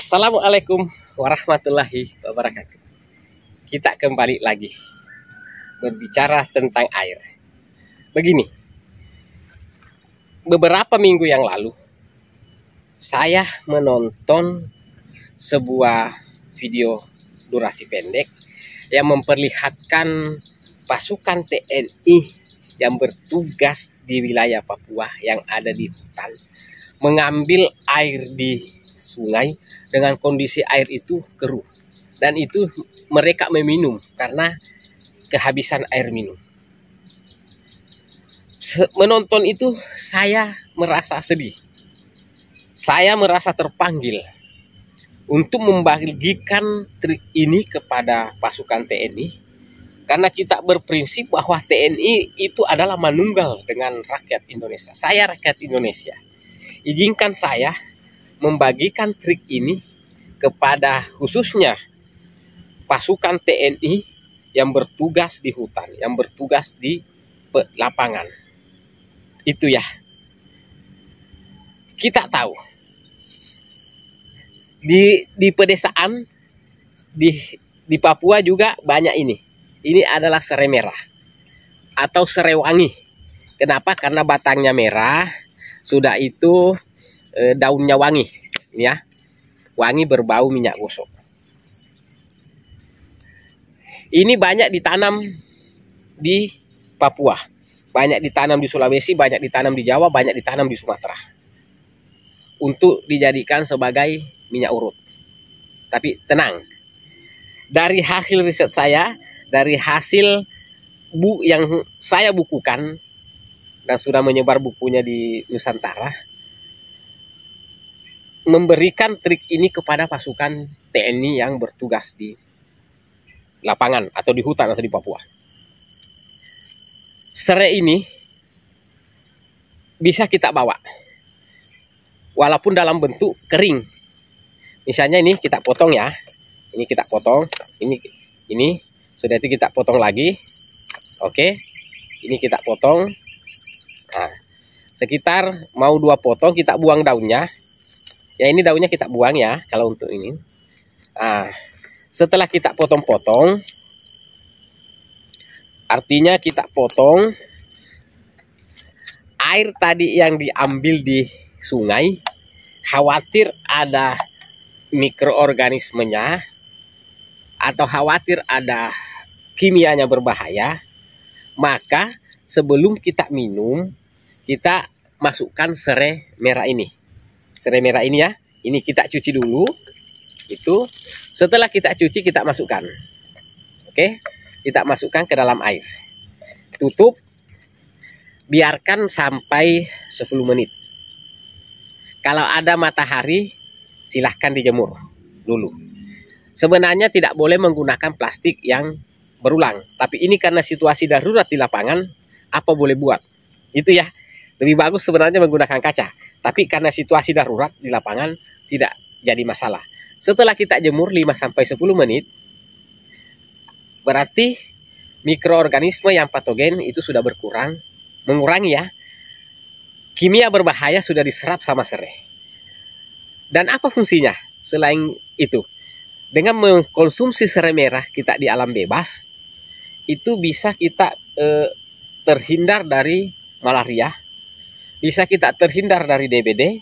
Assalamualaikum warahmatullahi wabarakatuh. Kita kembali lagi berbicara tentang air. Begini, beberapa minggu yang lalu saya menonton sebuah video durasi pendek yang memperlihatkan pasukan TNI yang bertugas di wilayah Papua yang ada di hutan mengambil air di sungai dengan kondisi air itu keruh dan itu mereka meminum karena kehabisan air minum. Menonton itu saya merasa sedih. Saya merasa terpanggil untuk membagikan trik ini kepada pasukan TNI karena kita berprinsip bahwa TNI itu adalah manunggal dengan rakyat Indonesia. Saya rakyat Indonesia. Izinkan saya membagikan trik ini kepada khususnya pasukan TNI yang bertugas di hutan, yang bertugas di lapangan. Itu ya. Kita tahu di di pedesaan di di Papua juga banyak ini. Ini adalah serai merah atau serai wangi. Kenapa? Karena batangnya merah, sudah itu e, daunnya wangi ya. Wangi berbau minyak gosok. Ini banyak ditanam di Papua. Banyak ditanam di Sulawesi banyak ditanam di Jawa banyak ditanam di Sumatera. Untuk dijadikan sebagai minyak urut. Tapi tenang dari hasil riset saya dari hasil bu yang saya bukukan dan sudah menyebar bukunya di Nusantara memberikan trik ini kepada pasukan TNI yang bertugas di lapangan atau di hutan atau di Papua. Serai ini bisa kita bawa walaupun dalam bentuk kering. Misalnya ini kita potong ya. Ini kita potong, ini ini sudah itu kita potong lagi. Oke. Ini kita potong. Nah, sekitar mau dua potong kita buang daunnya ya ini daunnya kita buang ya kalau untuk ini. Nah setelah kita potong-potong artinya kita potong air tadi yang diambil di sungai. Khawatir ada mikroorganismenya atau khawatir ada kimianya berbahaya maka sebelum kita minum kita masukkan serai merah ini serai merah ini ya. Ini kita cuci dulu. Itu setelah kita cuci kita masukkan. Oke, kita masukkan ke dalam air. Tutup. Biarkan sampai 10 menit. Kalau ada matahari, silahkan dijemur dulu. Sebenarnya tidak boleh menggunakan plastik yang berulang. Tapi ini karena situasi darurat di lapangan, apa boleh buat? Itu ya. Lebih bagus sebenarnya menggunakan kaca. Tapi karena situasi darurat di lapangan tidak jadi masalah. Setelah kita jemur 5 sampai 10 menit berarti mikroorganisme yang patogen itu sudah berkurang, mengurangi ya. Kimia berbahaya sudah diserap sama serai. Dan apa fungsinya selain itu? Dengan mengkonsumsi serai merah kita di alam bebas, itu bisa kita eh, terhindar dari malaria, bisa kita terhindar dari DBD,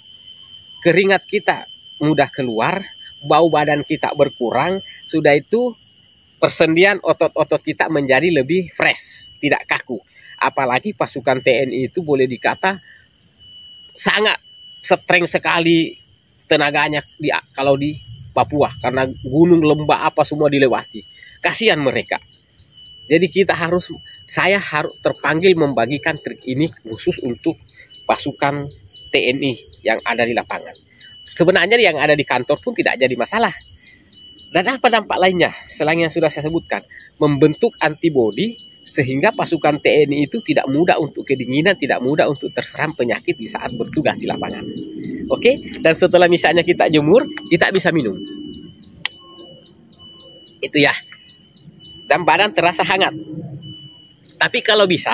keringat kita mudah keluar, bau badan kita berkurang, sudah itu persendian otot-otot kita menjadi lebih fresh, tidak kaku. Apalagi pasukan TNI itu boleh dikata sangat streng sekali tenaganya di, kalau di Papua karena gunung lembah apa semua dilewati. Kasihan mereka. Jadi kita harus saya harus terpanggil membagikan trik ini khusus untuk pasukan TNI yang ada di lapangan. Sebenarnya yang ada di kantor pun tidak jadi masalah. Dan apa dampak lainnya? Selain yang sudah saya sebutkan, membentuk antibodi sehingga pasukan TNI itu tidak mudah untuk kedinginan, tidak mudah untuk terserang penyakit di saat bertugas di lapangan. Oke, dan setelah misalnya kita jemur, kita bisa minum. Itu ya. Dan badan terasa hangat. Tapi kalau bisa,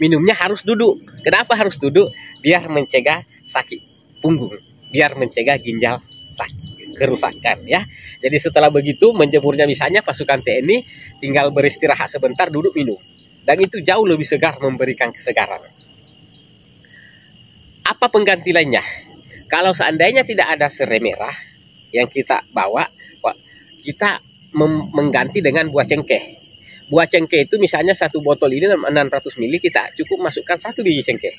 minumnya harus duduk. Kenapa harus duduk? Biar mencegah sakit punggung, biar mencegah ginjal sakit. kerusakan ya. Jadi setelah begitu menjemurnya misalnya pasukan TNI tinggal beristirahat sebentar duduk minum. Dan itu jauh lebih segar memberikan kesegaran. Apa pengganti lainnya? Kalau seandainya tidak ada serai merah yang kita bawa, kita mengganti dengan buah cengkeh. Buah cengkeh itu misalnya satu botol ini 600 ml kita cukup masukkan satu biji cengkeh.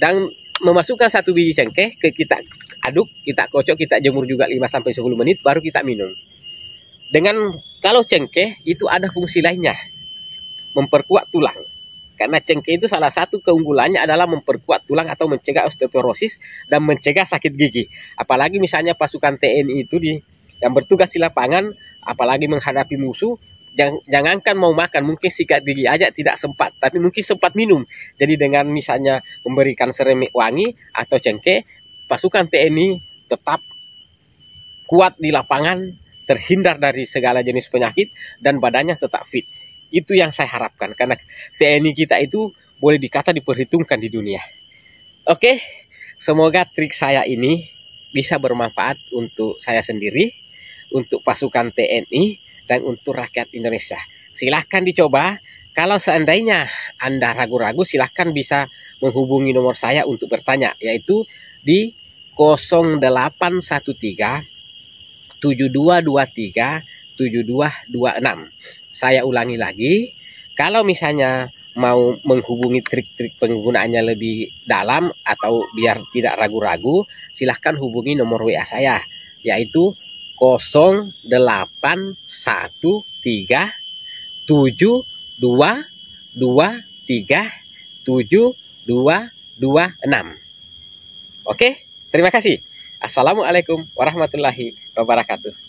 Dan memasukkan satu biji cengkeh ke kita aduk, kita kocok, kita jemur juga 5 sampai 10 menit baru kita minum. Dengan kalau cengkeh itu ada fungsi lainnya. Memperkuat tulang karena cengkeh itu salah satu keunggulannya adalah memperkuat tulang atau mencegah osteoporosis dan mencegah sakit gigi. Apalagi misalnya pasukan TNI itu di yang bertugas di lapangan, apalagi menghadapi musuh, jangan, jangankan mau makan, mungkin sikat gigi aja tidak sempat, tapi mungkin sempat minum. Jadi dengan misalnya memberikan seremek wangi atau cengkeh, pasukan TNI tetap kuat di lapangan, terhindar dari segala jenis penyakit, dan badannya tetap fit. Itu yang saya harapkan karena TNI kita itu boleh dikata diperhitungkan di dunia. Oke, semoga trik saya ini bisa bermanfaat untuk saya sendiri, untuk pasukan TNI, dan untuk rakyat Indonesia. Silahkan dicoba. Kalau seandainya Anda ragu-ragu, silahkan bisa menghubungi nomor saya untuk bertanya, yaitu di 0813 7223 7226. Saya ulangi lagi, kalau misalnya mau menghubungi trik-trik penggunaannya lebih dalam atau biar tidak ragu-ragu, silahkan hubungi nomor WA saya, yaitu 0813 Oke, terima kasih. Assalamualaikum warahmatullahi wabarakatuh.